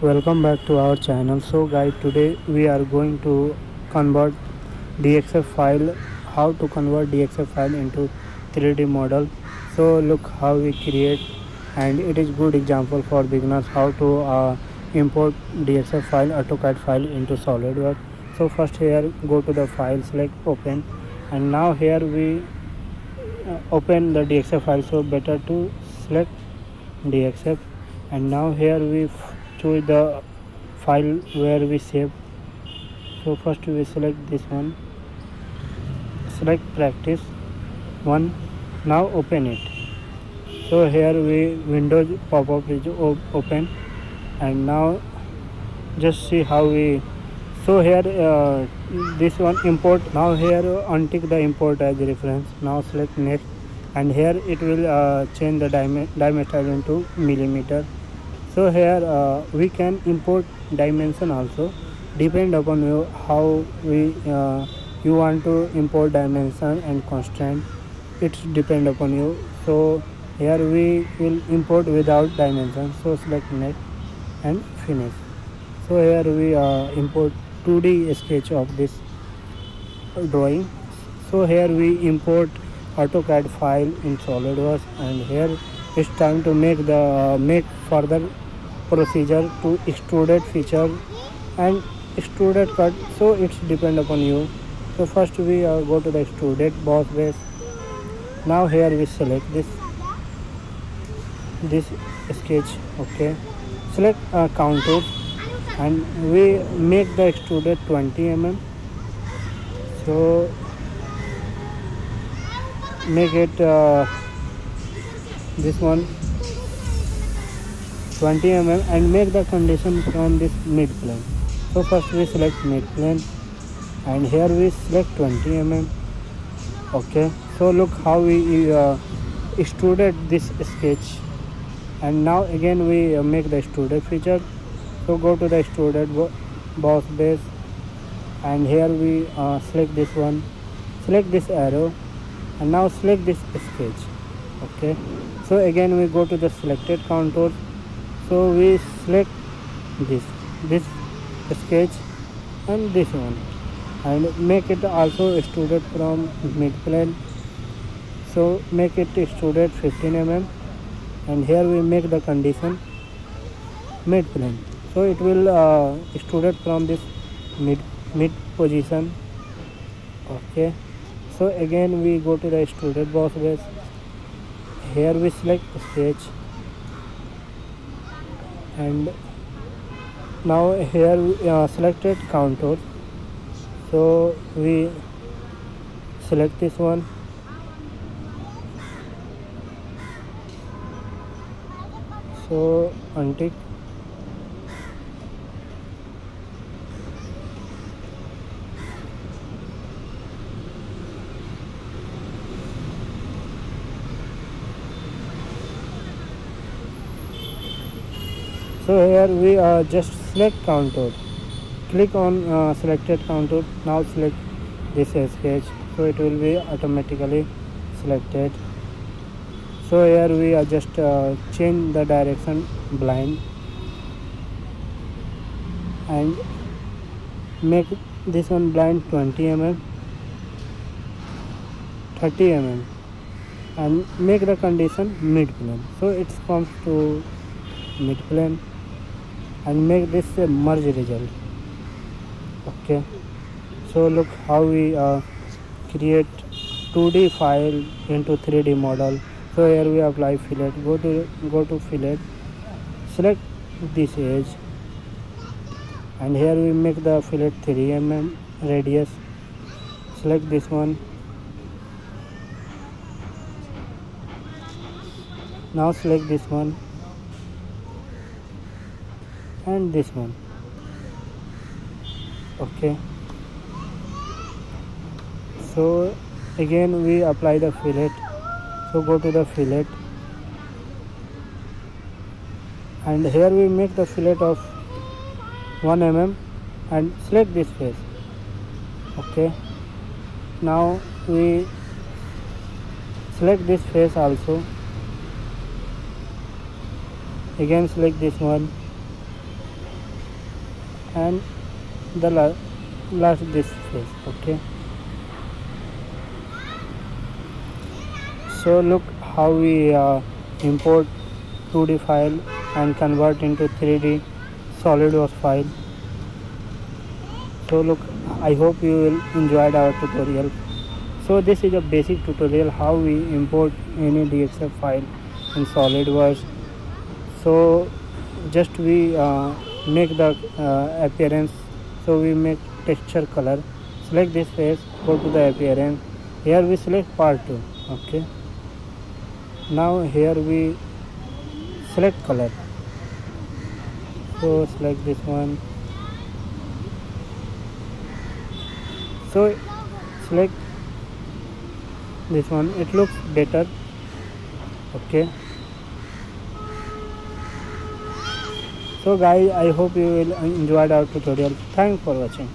welcome back to our channel. So guys today we are going to convert dxf file how to convert dxf file into 3d model. So look how we create and it is good example for beginners how to uh, import dxf file autocad file into solidworks. So first here go to the file select open and now here we uh, open the dxf file. So better to select dxf and now here we choose the file where we save. So first we select this one. Select practice one. Now open it. So here we windows pop-up is open. And now just see how we so here uh, this one import now here untick the import as reference. Now select next. And here it will uh, change the diameter into millimeter so here uh, we can import dimension also depend upon you how we uh, you want to import dimension and constraint it's depend upon you. So here we will import without dimension so select next and finish. So here we uh, import 2d sketch of this drawing. So here we import AutoCAD file in SolidWorks and here it's time to make the uh, make further procedure to extruded feature and extruded cut. So it's depend upon you. So first we uh, go to the extruded boss base. Now here we select this this sketch okay? Select uh, contour and we make the extruded 20 mm so make it uh, this one 20 mm and make the condition from this mid plane. So first we select mid plane and here we select 20 mm. Okay. So look how we uh, extruded this sketch. And now again we uh, make the extruded feature. So go to the extruded boss base. And here we uh, select this one. Select this arrow. And now select this sketch. Okay. So again we go to the selected contour so we select this this sketch and this one. And make it also extruded from mid plane so make it extruded 15 mm and here we make the condition mid plane so it will uh, extruded from this mid mid position. Okay. So again we go to the extruded boss base. Here we select sketch and now here we uh, selected contour so we select this one. So untick so here we uh, just select contour click on uh, selected contour now select this sketch so it will be automatically selected. So here we are just uh, change the direction blind. And make this one blind 20 mm 30 mm and make the condition mid plane. So it comes to mid plane and make this a merge result. Okay. So look how we uh, create 2d file into 3d model. So here we apply fillet. Go to go to fillet. Select this edge. And here we make the fillet 3 mm radius. Select this one. Now select this one and this one. Okay. So again we apply the fillet. So go to the fillet. And here we make the fillet of 1 mm and select this face. Okay. Now we select this face also. Again select this one and the la last this face okay? So look how we uh, import 2d file and convert into 3d solidworks file. So look i hope you will enjoyed our tutorial. So this is a basic tutorial how we import any dxf file in solidworks. So just we uh, make the uh, appearance. So we make texture color. Select this face go to the appearance. Here we select part 2 okay? Now here we select color. So select this one. So select this one. It looks better okay so guys i hope you will enjoy our tutorial. Thanks for watching